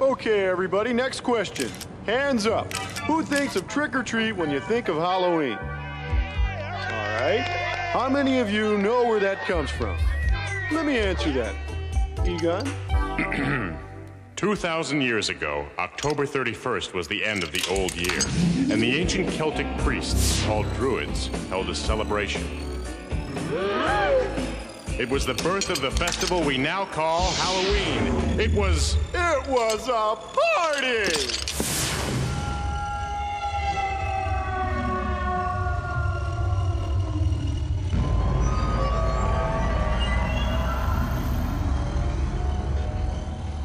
Okay, everybody, next question. Hands up. Who thinks of trick or treat when you think of Halloween? All right. How many of you know where that comes from? Let me answer that. Egon? 2,000 years ago, October 31st was the end of the old year, and the ancient Celtic priests, called Druids, held a celebration. It was the birth of the festival we now call Halloween. It was. It was a party!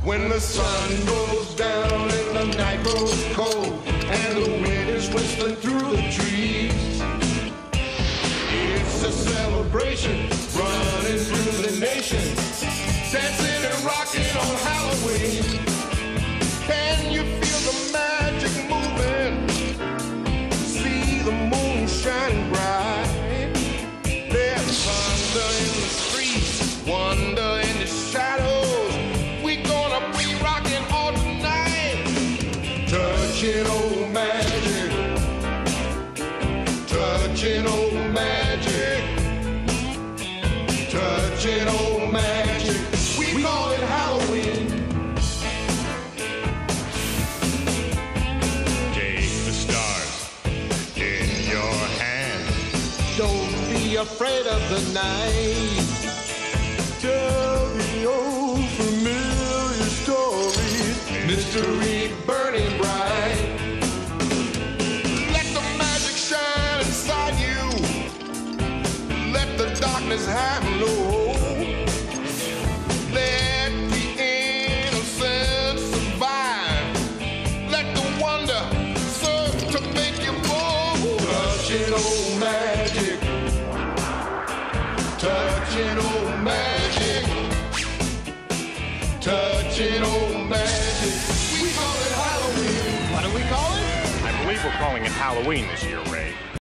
When the sun goes down and the night grows cold it's a celebration running through the nation, dancing and rocking on Halloween. Can you feel the magic moving? See the moon shining bright. There's thunder in the streets, wonder in the shadows. We gonna be rocking all night, touching old magic, touching old touching old magic. We call it Halloween. Take the stars in your hand. Don't be afraid of the night. Tell the old familiar stories. Mystery burning bright. Let the magic shine inside you. Let the darkness have no Touching old magic. Touching old magic. We call it Halloween. What do we call it? I believe we're calling it Halloween this year, Ray.